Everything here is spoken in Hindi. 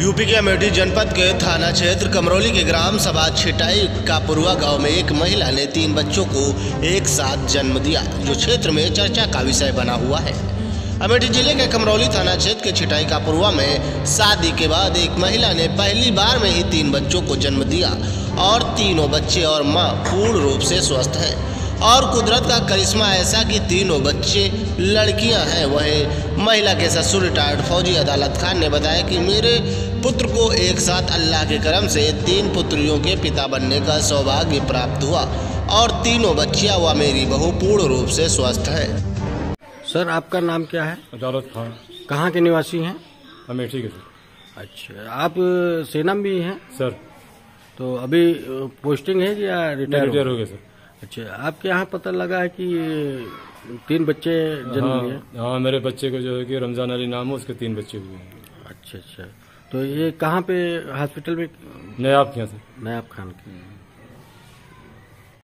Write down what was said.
यूपी के अमेठी जनपद के थाना क्षेत्र कमरौली के ग्राम सभा छिटाई का पुरुआ गाँव में एक महिला ने तीन बच्चों को एक साथ जन्म दिया, जो क्षेत्र में चर्चा का विषय बना हुआ है। अमेठी ज़िले के कमरौली थाना क्षेत्र के छिटाई का पुरुआ में शादी के बाद एक महिला ने पहली बार में ही तीन बच्चों को जन्म दिया और तीनों बच्चे और माँ पूर्ण रूप से स्वस्थ हैं। और कुदरत का करिश्मा ऐसा कि तीनों बच्चे लड़कियाँ हैं वही। महिला के ससुर रिटायर्ड फौजी अदालत खान ने बताया कि मेरे पुत्र को एक साथ अल्लाह के करम से तीन पुत्रियों के पिता बनने का सौभाग्य प्राप्त हुआ और तीनों बच्चियाँ व मेरी बहू पूर्ण रूप से स्वस्थ है। सर आपका नाम क्या है? अदालत खान। कहाँ के निवासी हैं? अमेठी के सर। अच्छा आप सेना में भी हैं? सर। तो अभी पोस्टिंग है या रिटायर हो गया सर। अच्छा आपके यहाँ पता लगा है कि तीन बच्चे जन्म लिए? हाँ हाँ मेरे बच्चे को जो है कि रमज़ान अली नाम है उसके तीन बच्चे हुए हैं। अच्छा अच्छा। तो ये कहाँ पे हॉस्पिटल में? नयाब के यहाँ से। नयाब खान के।